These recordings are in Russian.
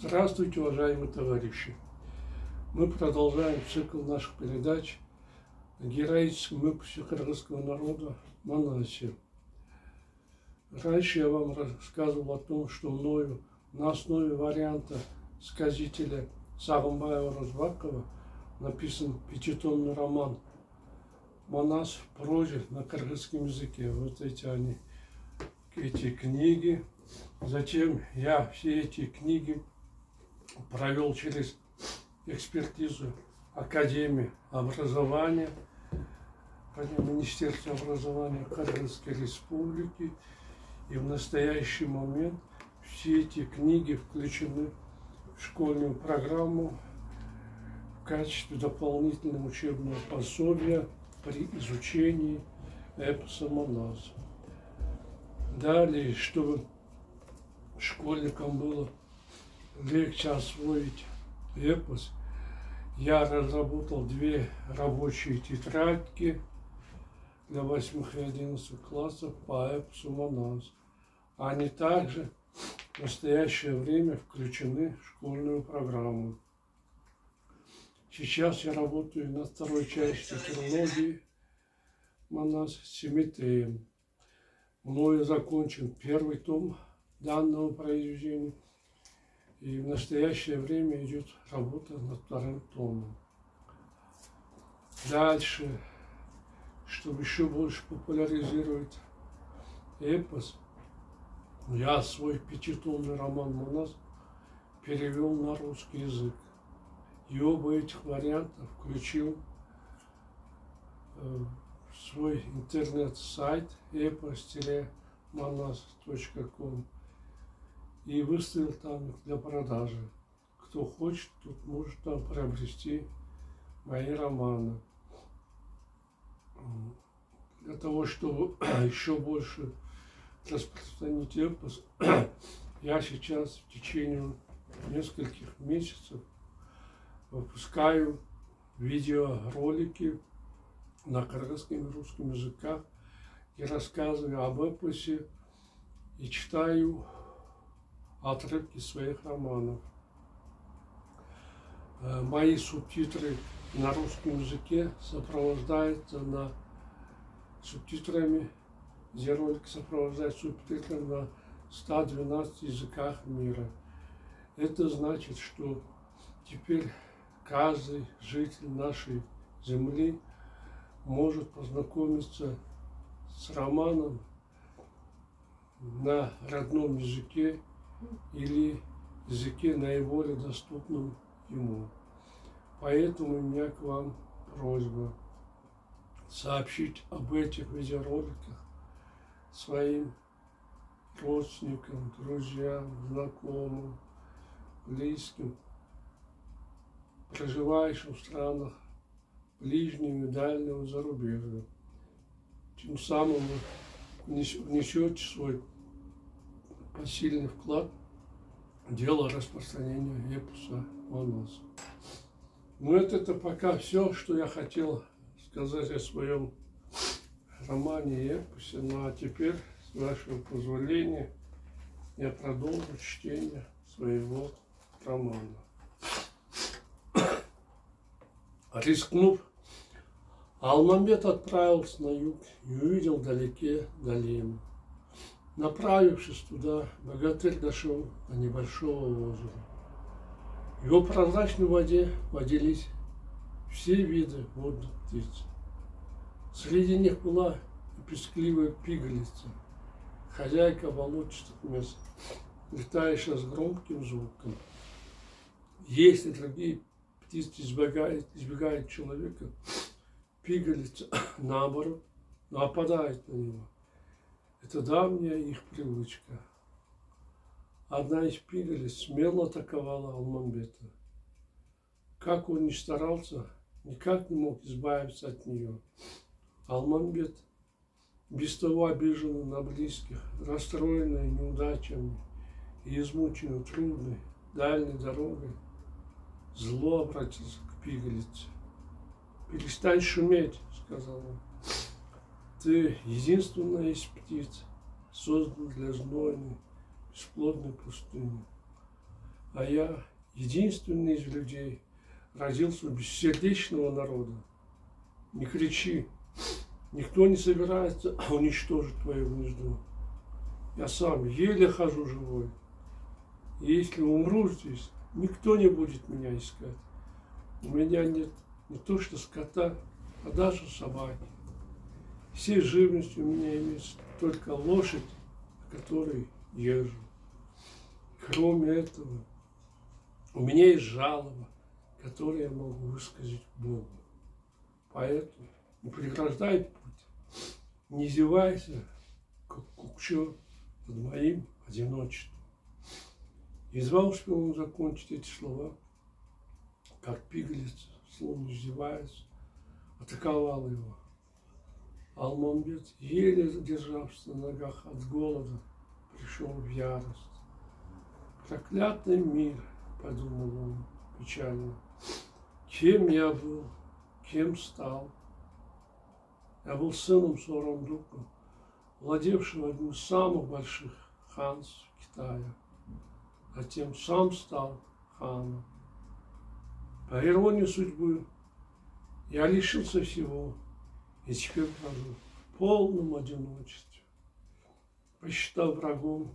Здравствуйте, уважаемые товарищи! Мы продолжаем цикл наших передач о героическом выпуске кыргызского народа Манасе. Раньше я вам рассказывал о том, что мною на основе варианта сказителя Сагымбаева Розбакова написан пятитомный роман «Манас в прозе» на кыргызском языке. Вот эти они, эти книги. Затем я все эти книги провел через экспертизу Академии образования, Министерства образования Кыргызской Республики. И в настоящий момент все эти книги включены в школьную программу в качестве дополнительного учебного пособия при изучении эпоса Манаса. Далее, чтобы школьникам было легче освоить эпос, я разработал две рабочие тетрадки для 8 и 11 классов по эпосу Манас. Они также в настоящее время включены в школьную программу. Сейчас я работаю над второй частью трилогии Манас Симитеем. Мною закончен первый том данного произведения. И в настоящее время идет работа над вторым томом. Дальше, чтобы еще больше популяризировать эпос, я свой пятитомный роман «Монас» перевел на русский язык. И оба этих варианта включил э, в свой интернет-сайт epos-manas.com и выставил там для продажи. Кто хочет, тут может там приобрести мои романы. Для того, чтобы еще больше распространить эпос, я сейчас в течение нескольких месяцев выпускаю видеоролики на кыргызском и русском языках и рассказываю об эпосе и читаю отрывки своих романов. Э, мои субтитры на русском языке сопровождаются на субтитрами, где ролик сопровождает субтитрами на 112 языках мира. Это значит, что теперь каждый житель нашей земли может познакомиться с романом на родном языке или языке наиболее доступном ему. Поэтому у меня к вам просьба сообщить об этих видеороликах своим родственникам, друзьям, знакомым, близким, проживающим в странах ближнего и дальнего зарубежья. Тем самым вы внесете свой посильный вклад в дело распространения эпоса Манаса. Ну, это, это пока все, что я хотел сказать о своем романе и эпосе. Ну, а теперь, с вашего позволения, я продолжу чтение своего романа. Рискнув, Алмамбет отправился на юг и увидел вдалеке долину. Направившись туда, богатырь дошел до небольшого озера. В его прозрачной воде водились все виды водных птиц. Среди них была и пескливая пигалица, хозяйка болотистых мест, летающая с громким звуком. Если другие птицы избегают, избегают человека, пигалица, наоборот, нападает на него – это давняя их привычка. Одна из пигалиц смело атаковала Алмамбета. Как он ни старался, никак не мог избавиться от нее. Алмамбет, без того обиженный на близких, расстроенный неудачами и измученный трудной, дальней дорогой, зло обратился к пигалице. «Перестань шуметь», — сказал он. Ты единственная из птиц, созданная для знойной, бесплодной пустыни. а я единственный из людей родился у бессердечного народа. Не кричи, никто не собирается уничтожить твое гнездо. Я сам еле хожу живой. И если умру здесь, никто не будет меня искать. У меня нет не то что скота, а даже собаки. Всей живностью у меня имеется только лошадь, которой езжу. Кроме этого, у меня есть жалоба, которую я могу высказать Богу. Поэтому не преграждай путь, не зевайся, как кукчо над моим одиночеством. Едва успел он закончить эти слова, как пигалец, словно издеваясь, атаковал его. Алмамбет, еле задержавшись на ногах от голода, пришел в ярость. Проклятый мир, подумал он печально. Кем я был, кем стал? Я был сыном Сурамдука, владевшего одним из самых больших ханств Китая. Затем сам стал ханом. По иронии судьбы, я лишился всего и теперь хожу в полном одиночестве. Посчитав врагом,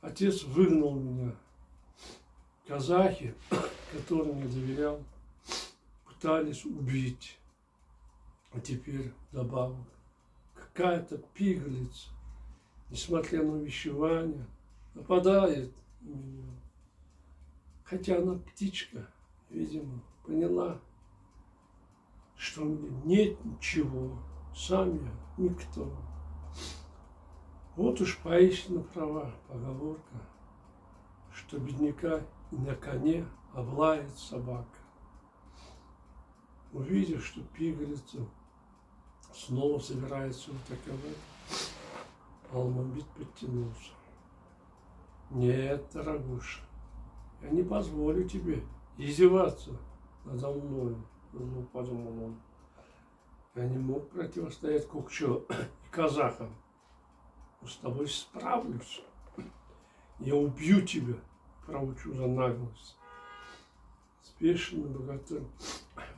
отец выгнал меня. Казахи, которым я доверял, пытались убить. А теперь добавок какая-то пигалица, несмотря на увещевание, нападает на меня. Хотя она птичка, видимо, поняла, что меня нет ничего, сам я никто. Вот уж поистину права поговорка, что бедняка на коне облает собака. Увидев, что пигалица снова собирается атаковать. Алмамбит подтянулся. Нет, дорогуша, я не позволю тебе издеваться надо мною, зло подумал он. Я не мог противостоять Кукчо и казахам. Но с тобой справлюсь. Я убью тебя, проучу за наглость. Спешный богатырь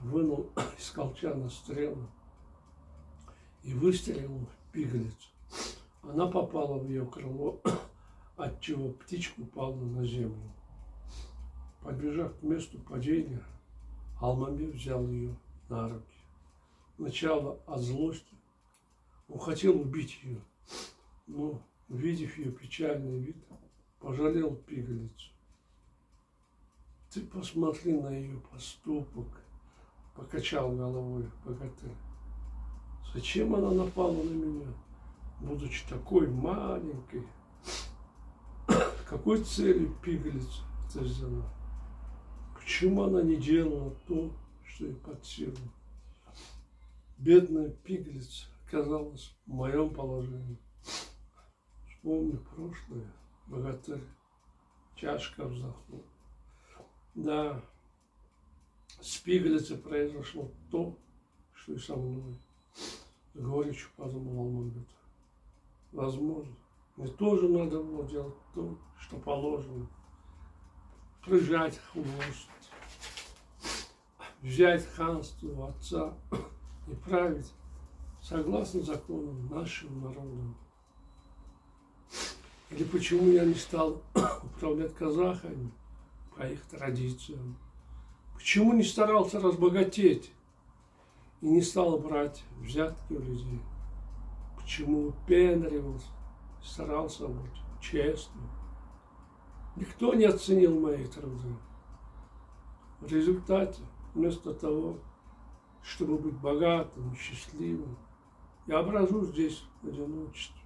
вынул из колчана стрелу и выстрелил в пигалицу. Она попала в ее крыло, отчего птичка упала на землю. Подбежав к месту падения, Алмамир взял ее на руки. Сначала от злости он хотел убить ее, но, увидев ее печальный вид, пожалел пигалицу. Ты посмотри на ее поступок, покачал головой богатырь. Зачем она напала на меня, будучи такой маленькой? Какой целью пигалица это сделала? Почему она не делала то, что ей под силу? Бедная пигалица оказалась в моем положении. Вспомни прошлое, богатырь тяжко вздохнул. Да, с пигалицей произошло то, что и со мной с горечью подумал Алмамбет. Возможно, мне тоже надо было делать то, что положено. Прижать хвост, взять ханство отца и править согласно законам нашим народом. Или почему я не стал управлять казахами по их традициям? Почему не старался разбогатеть? и не стал брать взятки у людей. Почему выпендривался, старался быть честным. Никто не оценил мои труды. В результате, вместо того, чтобы быть богатым счастливым, я брожу здесь в одиночестве.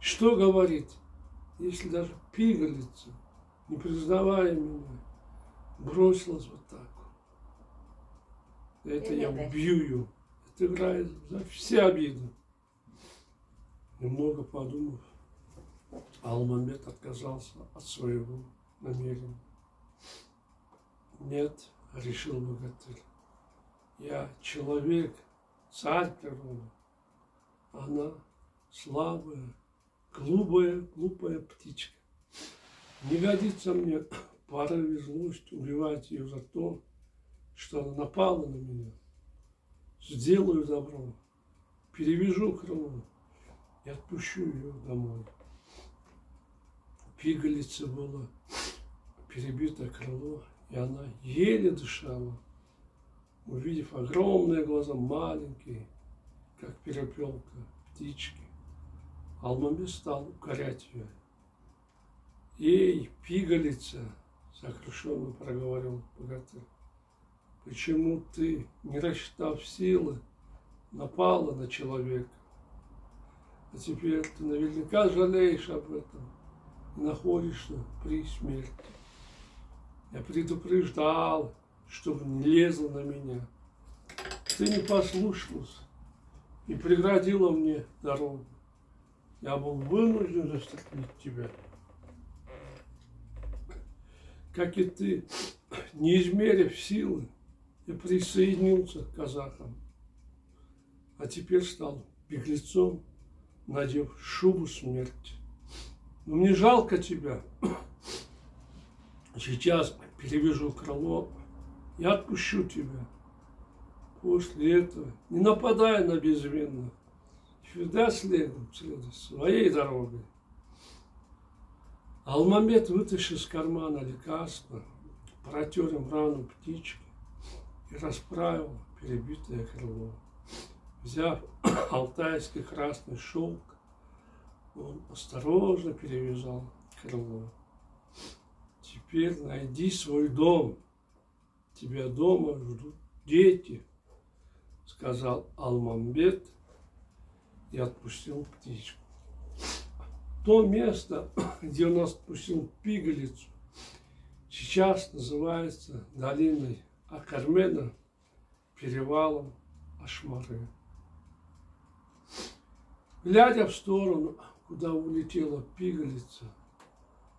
Что говорить, если даже пигалица, не признавая меня, бросилась вот так? это я убью ее. Это играет за все обиды. Немного подумав, Алмамбет отказался от своего намерения. Нет, решил богатырь, я человек, царь природы. Она слабая, глупая, глупая птичка. Не годится мне порыве злости убивать ее за то, что она напала на меня. Сделаю добро, перевяжу крыло и отпущу ее домой. Пигалице было перебито крыло, и она еле дышала, увидев огромные глаза, маленькие, как перепелка, птички. Алмамбет стал укорять ее. «Эй, пигалица!» – сокрушенно проговорил богатырь. «Почему ты, не рассчитав силы, напала на человека? А теперь ты наверняка жалеешь об этом находишься при смерти. Я предупреждал, чтобы не лезла на меня. Ты не послушался и преградила мне дорогу. Я был вынужден заступить тебя. Как и ты, не измерив силы, я присоединился к казахам. А теперь стал беглецом, надев шубу смерти. Но мне жалко тебя. Сейчас перевяжу крыло и отпущу тебя. После этого не нападай на безвинных. Всегда следуем, следуем своей дорогой. Алмамед вытащил из кармана лекарство, протер им рану птички и расправил перебитое крыло. Взяв алтайский красный шелк, он осторожно перевязал крыло. Теперь найди свой дом. Тебя дома ждут дети, сказал Алмамбет и отпустил птичку. То место, где он отпустил пигалицу, сейчас называется долиной Акармена, перевалом Ашмары. Глядя в сторону, куда улетела пигалица,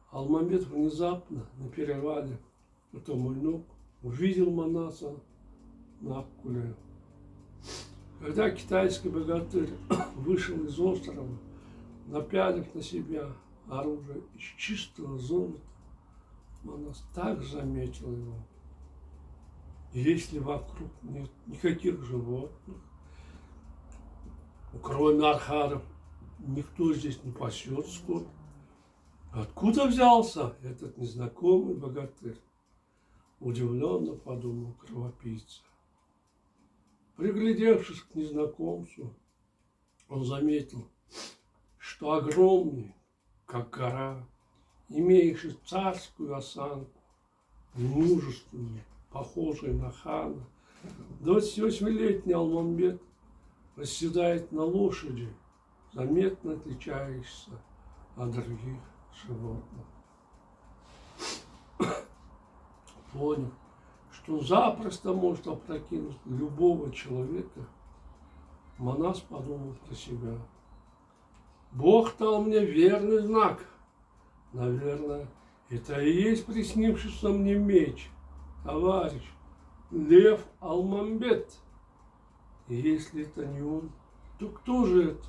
Алмамед внезапно на перевале у Томульнук увидел Манаса на Акуле. Когда китайский богатырь вышел из острова, напялив на себя оружие из чистого золота, Манас так заметил его. Если вокруг нет никаких животных, кроме архаров, никто здесь не пасет скот, откуда взялся этот незнакомый богатырь? Удивленно подумал кровопийца. Приглядевшись к незнакомцу, он заметил, что огромный, как гора, имеющий царскую осанку, мужественный, похожий на хана, 28-летний Алмамбет восседает на лошади, заметно отличающейся от других животных. Понял, что запросто может опрокинуть любого человека, Манас подумал про себя. Бог дал мне верный знак. Наверное, это и есть приснившийся мне меч, товарищ, Лев Алмамбет. Если это не он, то кто же это?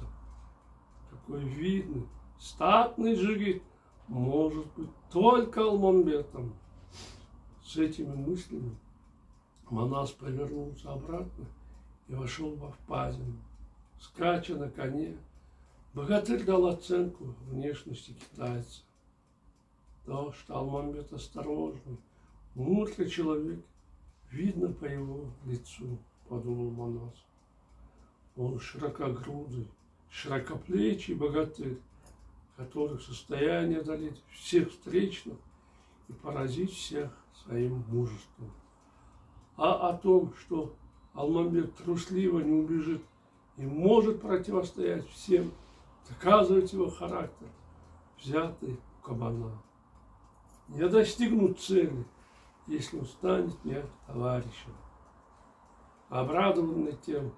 Такой видный, статный жигит может быть только Алмамбетом. С этими мыслями Манас повернулся обратно и вошел во впадину. Скача на коне, богатырь дал оценку внешности китайца. То, что Алмамбет осторожный, мудрый человек, видно по его лицу, подумал Манас. Он широкогрудый, широкоплечий богатырь, который в состоянии одолеть всех встречных и поразить всех своим мужеством. А о том, что Алмамбек трусливо не убежит и может противостоять всем, доказывает его характер, взятый у кабана. Не достигнут цели, если он станет мне товарищем. Обрадованный тем,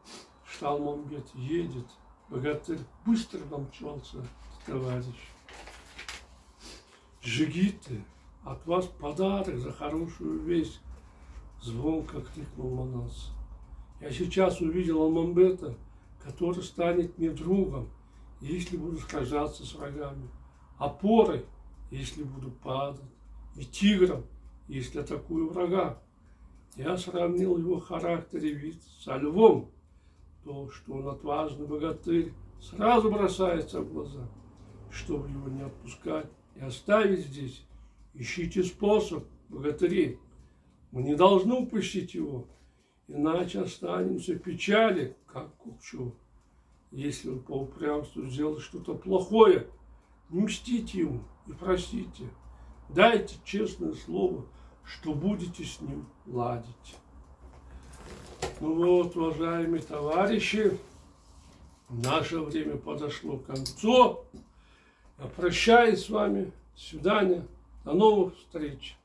что Алмамбет едет, богатырь быстро домчался к товарищу. Жигиты, от вас подарок за хорошую весть, звонко крикнул Манас. Я сейчас увидел Алмамбета, который станет мне другом, если буду сражаться с врагами, опорой, если буду падать, и тигром, если атакую врага. Я сравнил его характер и вид со львом. То, что он отважный богатырь, сразу бросается в глаза. Чтобы его не отпускать и оставить здесь, ищите способ, богатыри. Мы не должны упустить его, иначе останемся в печали, как Кукчу. Если он по упрямству сделал что-то плохое, не мстите ему и простите. Дайте честное слово, что будете с ним ладить. Ну вот, уважаемые товарищи, наше время подошло к концу. Я прощаюсь с вами. До свидания. До новых встреч.